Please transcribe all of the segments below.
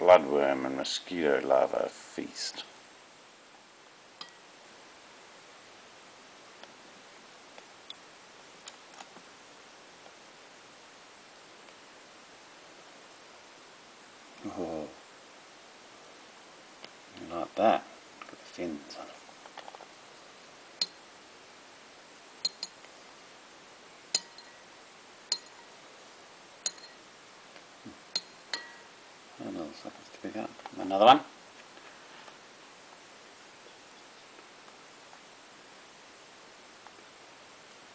bloodworm and mosquito larva feast. Oh, you like that? At the fins on it. Another suckers to pick up. Another one.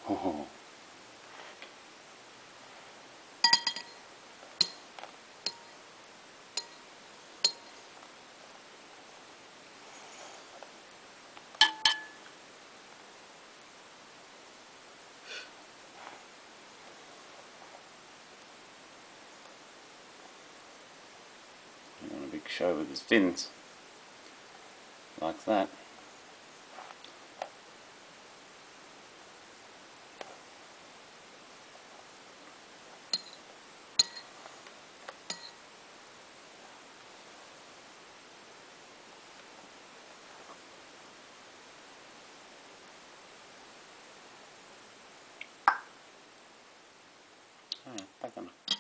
Oh. Want show with his fins. Like that. Ah, back on.